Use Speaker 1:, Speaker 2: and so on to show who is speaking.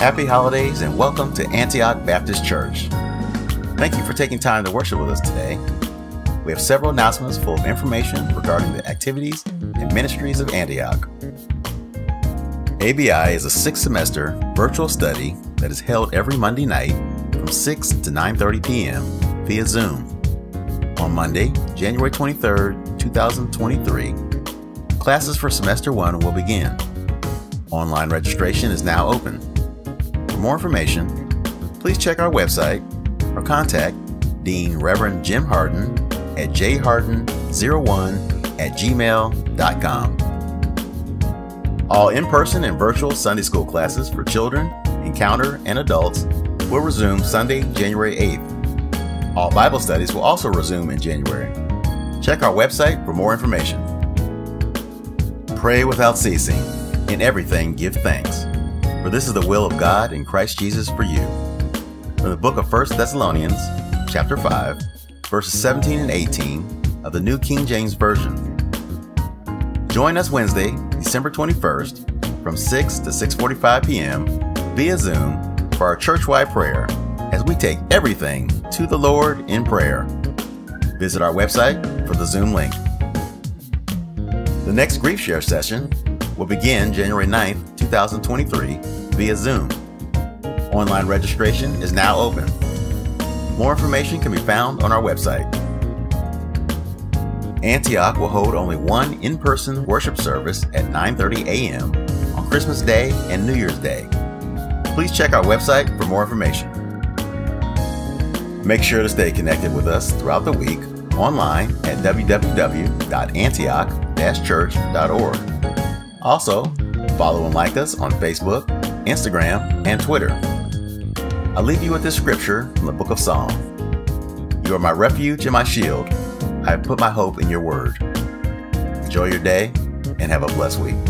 Speaker 1: Happy holidays and welcome to Antioch Baptist Church. Thank you for taking time to worship with us today. We have several announcements full of information regarding the activities and ministries of Antioch. ABI is a six semester virtual study that is held every Monday night from 6 to 9:30 p.m. via Zoom. On Monday, January 23rd, 2023, classes for semester 1 will begin. Online registration is now open. For more information, please check our website or contact Dean Reverend Jim Harden at jharden01 at gmail.com. All in person and virtual Sunday school classes for children, Encounter, and adults will resume Sunday, January 8th. All Bible studies will also resume in January. Check our website for more information. Pray without ceasing. In everything, give thanks. For this is the will of God in Christ Jesus for you. From the book of 1 Thessalonians, chapter 5, verses 17 and 18 of the New King James Version. Join us Wednesday, December 21st from 6 to 6:45 p.m. via Zoom for our church-wide prayer as we take everything to the Lord in prayer. Visit our website for the Zoom link. The next grief share session will begin January 9th, 2023 via Zoom. Online registration is now open. More information can be found on our website. Antioch will hold only one in-person worship service at 9:30 a.m. on Christmas Day and New Year's Day. Please check our website for more information. Make sure to stay connected with us throughout the week online at www.antioch-church.org. Also, follow and like us on Facebook, Instagram, and Twitter. I leave you with this scripture from the book of Psalm. You are my refuge and my shield. I have put my hope in your word. Enjoy your day and have a blessed week.